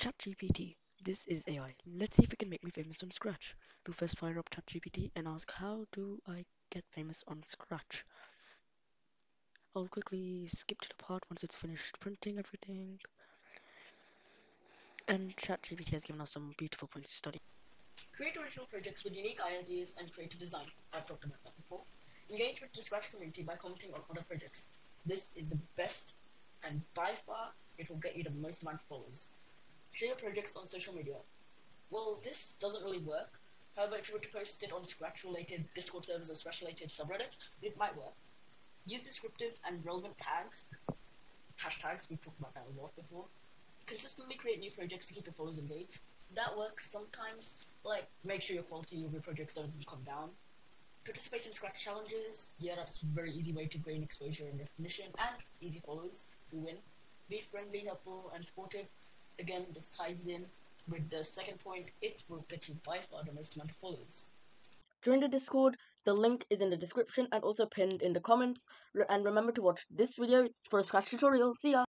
ChatGPT. This is AI. Let's see if it can make me famous on Scratch. We'll first fire up ChatGPT and ask how do I get famous on Scratch. I'll quickly skip to the part once it's finished printing everything. And ChatGPT has given us some beautiful points to study. Create original projects with unique ideas and creative design. I've talked about that before. Engage with the Scratch community by commenting on other projects. This is the best and by far it will get you the most amount of followers. Share your projects on social media. Well, this doesn't really work. However, if you were to post it on Scratch related Discord servers or Scratch related subreddits, it might work. Use descriptive and relevant tags, hashtags, we've talked about that a lot before. Consistently create new projects to keep your followers engaged. That works sometimes, like make sure your quality of your projects doesn't come down. Participate in Scratch challenges, yeah, that's a very easy way to gain exposure and recognition, and easy followers who win. Be friendly, helpful, and supportive. Again, this ties in with the second point, it will get you by far the most amount of followers. Join the Discord, the link is in the description and also pinned in the comments. And remember to watch this video for a Scratch tutorial. See ya!